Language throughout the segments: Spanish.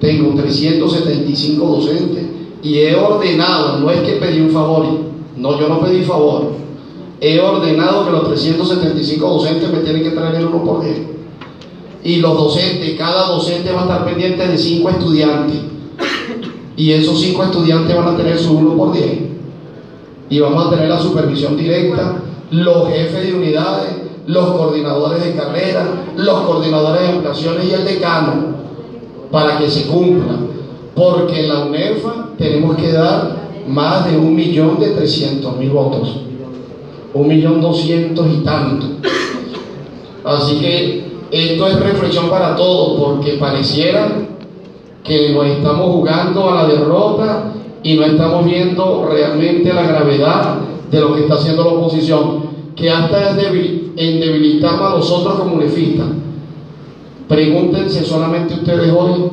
tengo 375 docentes y he ordenado, no es que pedí un favor, no, yo no pedí favor, he ordenado que los 375 docentes me tienen que traer el 1 por 10. Y los docentes, cada docente va a estar pendiente de 5 estudiantes. Y esos 5 estudiantes van a tener su 1 por 10. Y vamos a tener la supervisión directa, los jefes de unidades, los coordinadores de carrera, los coordinadores de ampliaciones y el decano, para que se cumpla. Porque en la UNEFA tenemos que dar más de un millón de trescientos mil votos un millón doscientos y tanto. Así que esto es reflexión para todos, porque pareciera que nos estamos jugando a la derrota y no estamos viendo realmente la gravedad de lo que está haciendo la oposición, que hasta es debil, a nosotros como unefistas. Pregúntense solamente ustedes hoy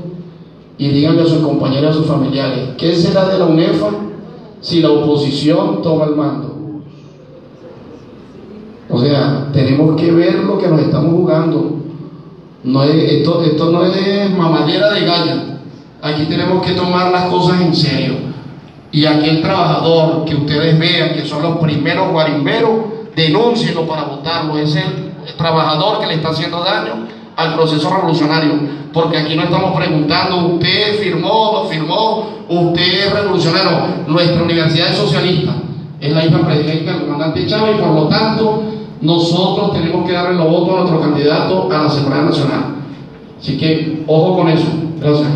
y díganle a sus compañeros, a sus familiares, ¿qué será de la UNEFA si la oposición toma el mando? O sea, tenemos que ver lo que nos estamos jugando. No esto, esto no es mamadera de galla. Aquí tenemos que tomar las cosas en serio. Y aquel trabajador que ustedes vean que son los primeros guarimberos, denúncienlo para votarlo. Es el trabajador que le está haciendo daño al proceso revolucionario. Porque aquí no estamos preguntando, usted firmó, no firmó, usted es revolucionario. Nuestra universidad es socialista. Es la misma presidencia del comandante Chávez y por lo tanto nosotros tenemos que darle los votos a nuestro candidato a la Asamblea Nacional. Así que ojo con eso. Gracias.